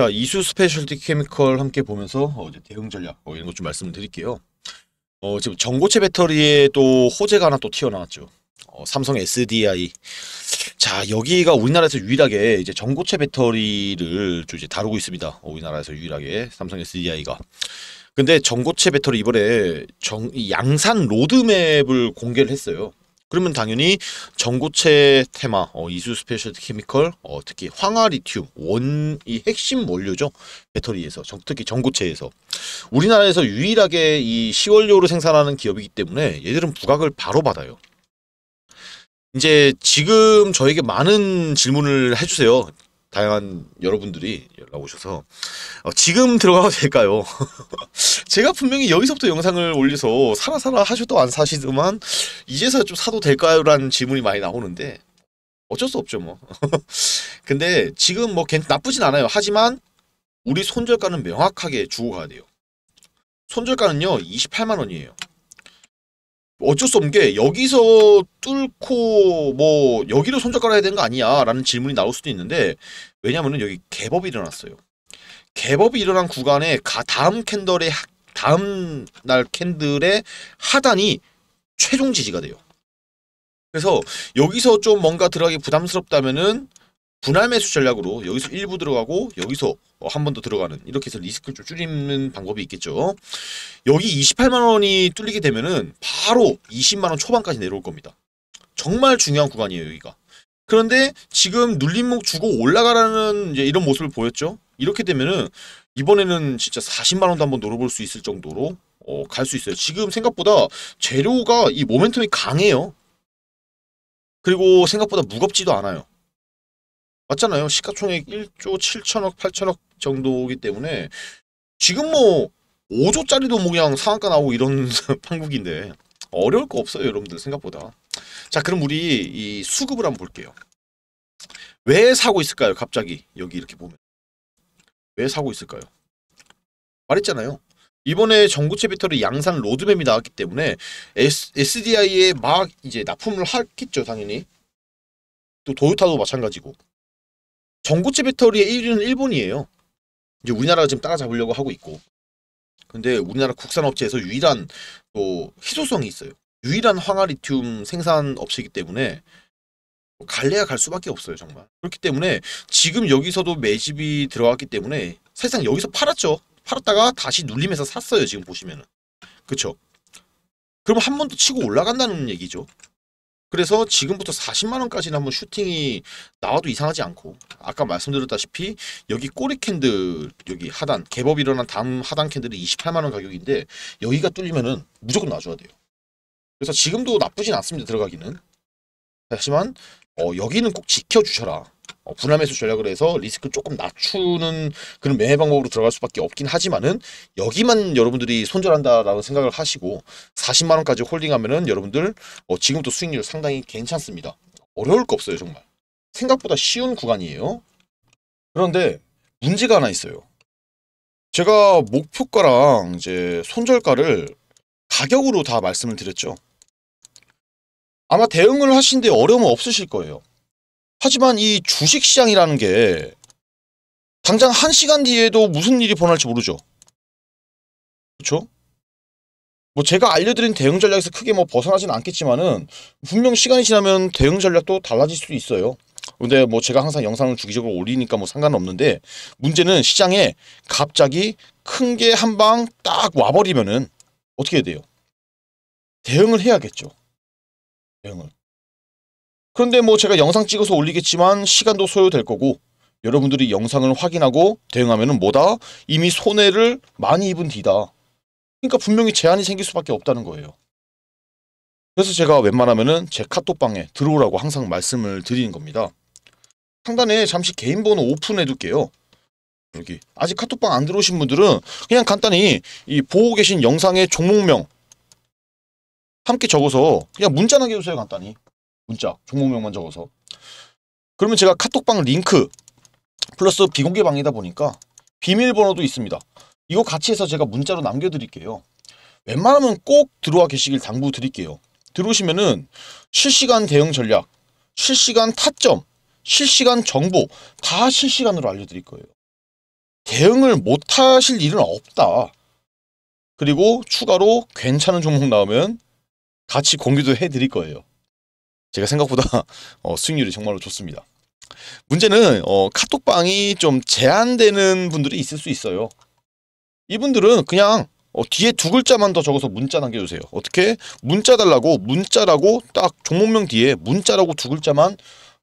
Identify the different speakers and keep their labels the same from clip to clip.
Speaker 1: 자, 이수 스페셜티 케미컬 함께 보면서 어, 이제 대응 전략 어, 이런 것 좀 말씀을 드릴게요. 어, 지금 전고체 배터리에 또 호재가 하나 또 튀어나왔죠. 어, 삼성 SDI. 자, 여기가 우리나라에서 유일하게 이제 전고체 배터리를 좀 이제 다루고 있습니다. 어, 우리나라에서 유일하게 삼성 SDI가. 근데 전고체 배터리 이번에 정, 이 양산 로드맵을 공개를 했어요. 그러면 당연히 전고체 테마, 어, 이수 스페셜티 케미컬, 어, 특히 황화 리튬, 원 이 핵심 원료죠. 배터리에서, 정, 특히 전고체에서. 우리나라에서 유일하게 이 시원료로 생산하는 기업이기 때문에 얘들은 부각을 바로 받아요. 이제 지금 저에게 많은 질문을 해주세요. 다양한 여러분들이 연락 오셔서 어, 지금 들어가도 될까요? 제가 분명히 여기서부터 영상을 올려서 사라 사라 하셔도 안 사시더만 이제서야 좀 사도 될까요? 라는 질문이 많이 나오는데 어쩔 수 없죠 뭐 근데 지금 뭐 괜- 나쁘진 않아요 하지만 우리 손절가는 명확하게 주고 가야 돼요 손절가는요 28만 원이에요 어쩔 수 없는 게 여기서 뚫고 뭐 여기로 손절가를 해야 되는 거 아니야 라는 질문이 나올 수도 있는데 왜냐면은 여기 개법이 일어났어요. 개법이 일어난 구간에 가 다음 캔들의 하- 다음 날 캔들의 하단이 최종 지지가 돼요. 그래서 여기서 좀 뭔가 들어가기 부담스럽다면은 분할 매수 전략으로 여기서 일부 들어가고 여기서 한 번 더 들어가는 이렇게 해서 리스크를 좀 줄이는 방법이 있겠죠. 여기 28만 원이 뚫리게 되면은 바로 20만 원 초반까지 내려올 겁니다. 정말 중요한 구간이에요, 여기가. 그런데 지금 눌림목 주고 올라가라는 이런 모습을 보였죠. 이렇게 되면은 이번에는 진짜 40만 원도 한번 노려볼 수 있을 정도로 어, 갈 수 있어요. 지금 생각보다 재료가 이 모멘텀이 강해요. 그리고 생각보다 무겁지도 않아요. 맞잖아요. 시가총액 1조 7천억, 8천억 정도이기 때문에 지금 뭐 5조짜리도 뭐 그냥 상한가 나오고 이런 판국인데 어려울 거 없어요, 여러분들 생각보다. 자, 그럼 우리 이 수급을 한번 볼게요. 왜 사고 있을까요? 갑자기 여기 이렇게 보면 왜 사고 있을까요? 말했잖아요. 이번에 전고체 배터리 양산 로드맵이 나왔기 때문에 SDI에 막 이제 납품을 하겠죠, 당연히. 또 도요타도 마찬가지고. 전고체 배터리의 1위는 일본이에요. 이제 우리나라가 지금 따라잡으려고 하고 있고. 근데 우리나라 국산 업체에서 유일한 또 희소성이 있어요. 유일한 황화 리튬 생산 업체이기 때문에 갈래야 갈 수밖에 없어요, 정말. 그렇기 때문에 지금 여기서도 매집이 들어갔기 때문에 사실상 여기서 팔았죠. 팔았다가 다시 눌림해서 샀어요, 지금 보시면은. 그쵸? 그럼 한 번 더 치고 올라간다는 얘기죠. 그래서 지금부터 40만 원까지는 한번 슈팅이 나와도 이상하지 않고 아까 말씀드렸다시피 여기 꼬리 candle 여기 하단 gap up 일어난 다음 하단 candle이 28만 원 가격인데 여기가 뚫리면은 무조건 놔줘야 돼요. 그래서 지금도 나쁘진 않습니다 들어가기는. 하지만 어, 여기는 꼭 지켜주셔라. 어, 분할 매수 전략을 해서 리스크 조금 낮추는 그런 매매 방법으로 들어갈 수밖에 없긴 하지만은 여기만 여러분들이 손절한다라고 생각을 하시고 40만 원까지 홀딩하면은 여러분들 어, 지금부터 수익률 상당히 괜찮습니다. 어려울 거 없어요 정말. 생각보다 쉬운 구간이에요. 그런데 문제가 하나 있어요. 제가 목표가랑 이제 손절가를 가격으로 다 말씀을 드렸죠. 아마 대응을 하신데 어려움은 없으실 거예요. 하지만 이 주식시장이라는 게 당장 한 시간 뒤에도 무슨 일이 벌어날지 모르죠. 그렇죠? 뭐 제가 알려드린 대응 전략에서 크게 뭐 벗어나진 않겠지만은 분명 시간이 지나면 대응 전략도 달라질 수 있어요. 근데 뭐 제가 항상 영상을 주기적으로 올리니까 뭐 상관은 없는데 문제는 시장에 갑자기 큰 게 한 방 딱 와버리면은 어떻게 돼요? 대응을 해야겠죠. 대응을. 그런데 뭐 제가 영상 찍어서 올리겠지만 시간도 소요될 거고 여러분들이 영상을 확인하고 대응하면 은 뭐다? 이미 손해를 많이 입은 뒤다. 그러니까 분명히 제한이 생길 수밖에 없다는 거예요. 그래서 제가 웬만하면 은 제 카톡방에 들어오라고 항상 말씀을 드리는 겁니다. 상단에 잠시 개인 번호 오픈해 둘게요. 여기 아직 카톡방 안 들어오신 분들은 그냥 간단히 이 보고 계신 영상의 종목명 함께 적어서 그냥 문자 남겨주세요 간단히 문자 종목명만 적어서 그러면 제가 카톡방 링크 플러스 비공개 방이다 보니까 비밀번호도 있습니다. 이거 같이 해서 제가 문자로 남겨드릴게요. 웬만하면 꼭 들어와 계시길 당부드릴게요. 들어오시면은 실시간 대응 전략, 실시간 타점, 실시간 정보 다 실시간으로 알려드릴 거예요. 대응을 못 하실 일은 없다. 그리고 추가로 괜찮은 종목 나오면 같이 공유도 해드릴 거예요. 제가 생각보다 어, 수익률이 정말로 좋습니다. 문제는 어, 카톡방이 좀 제한되는 분들이 있을 수 있어요. 이분들은 그냥 어, 뒤에 두 글자만 더 적어서 문자 남겨주세요. 어떻게? 문자 달라고 문자라고 딱 종목명 뒤에 문자라고 두 글자만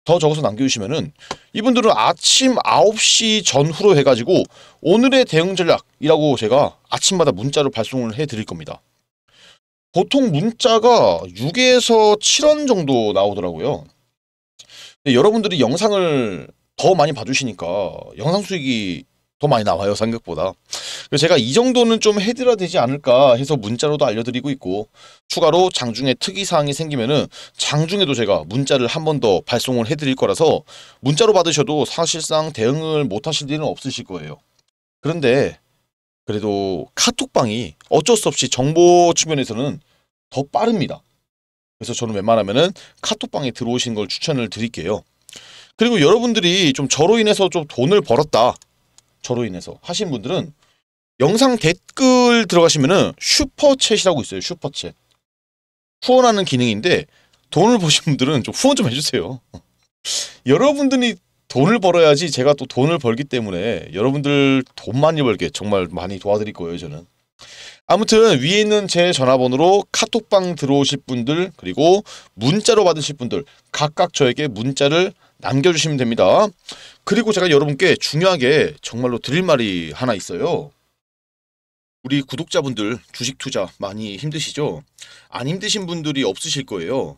Speaker 1: 더 적어서 남겨주시면은 이분들은 아침 9시 전후로 해가지고 오늘의 대응 전략이라고 제가 아침마다 문자로 발송을 해드릴 겁니다. 보통 문자가 6에서 7원 정도 나오더라고요. 여러분들이 영상을 더 많이 봐주시니까 영상 수익이 더 많이 나와요 생각보다 제가 이 정도는 좀 해드려야 되지 않을까 해서 문자로도 알려드리고 있고 추가로 장중에 특이사항이 생기면 은 장중에도 제가 문자를 한 번 더 발송을 해드릴 거라서 문자로 받으셔도 사실상 대응을 못 하실 일은 없으실 거예요 그런데 그래도 카톡방이 어쩔 수 없이 정보 측면에서는 더 빠릅니다 그래서 저는 웬만하면은 카톡방에 들어오신 걸 추천을 드릴게요 그리고 여러분들이 좀 저로 인해서 좀 돈을 벌었다 저로 인해서 하신 분들은 영상 댓글 들어가시면은 슈퍼챗이라고 있어요. 슈퍼챗. 후원하는 기능인데 돈을 버신 분들은 좀 후원 좀 해주세요. 여러분들이 돈을 벌어야지 제가 또 돈을 벌기 때문에 여러분들 돈 많이 벌게 정말 많이 도와드릴 거예요 저는. 아무튼 위에 있는 제 전화번호로 카톡방 들어오실 분들 그리고 문자로 받으실 분들 각각 저에게 문자를 남겨주시면 됩니다. 그리고 제가 여러분께 중요하게 정말로 드릴 말이 하나 있어요. 우리 구독자분들 주식 투자 많이 힘드시죠? 안 힘드신 분들이 없으실 거예요.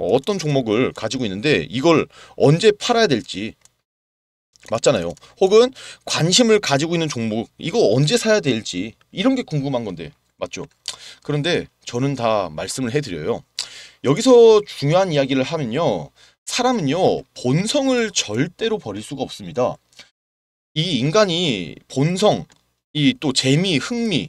Speaker 1: 어떤 종목을 가지고 있는데 이걸 언제 팔아야 될지 맞잖아요. 혹은 관심을 가지고 있는 종목 이거 언제 사야 될지 이런 게 궁금한 건데 맞죠? 그런데 저는 다 말씀을 해드려요. 여기서 중요한 이야기를 하면요. 사람은요 본성을 절대로 버릴 수가 없습니다. 이 인간이 본성, 이 또 재미, 흥미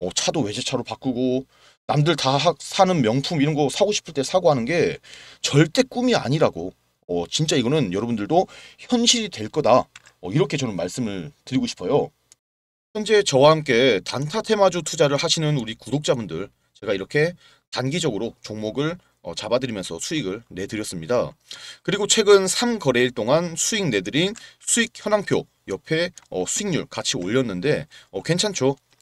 Speaker 1: 어, 차도 외제차로 바꾸고 남들 다 사는 명품 이런 거 사고 싶을 때 사고 하는 게 절대 꿈이 아니라고 어, 진짜 이거는 여러분들도 현실이 될 거다 어, 이렇게 저는 말씀을 드리고 싶어요. 현재 저와 함께 단타 테마주 투자를 하시는 우리 구독자분들 제가 이렇게 단기적으로 종목을 어, 잡아드리면서 수익을 내드렸습니다. 그리고 최근 3거래일 동안 수익 내드린 수익 현황표 옆에 어, 수익률 같이 올렸는데 어, 괜찮죠?